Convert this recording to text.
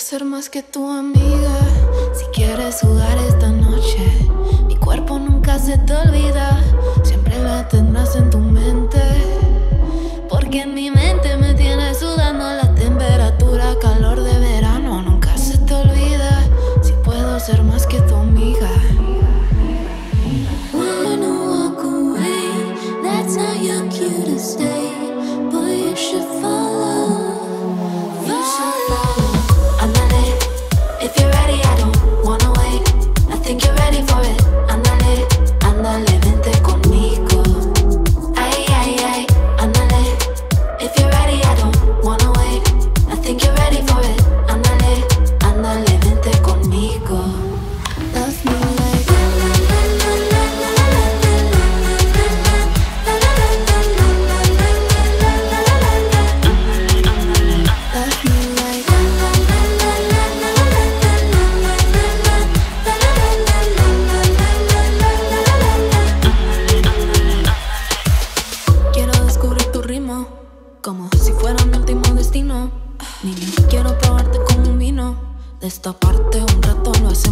ser más que tu amiga. Si quieres jugar esta noche, mi cuerpo nunca se te olvida. Siempre la tendrás en tu mente. Porque en mi mente me tienes sudando la temperatura, calor de verano. Nunca se te olvida. Si puedo ser más que tu amiga. Wanna walk away, that's how you're cute to stay. Como si fuera mi último destino. Niño, quiero probarte como un vino. Destaparte un rato lo rico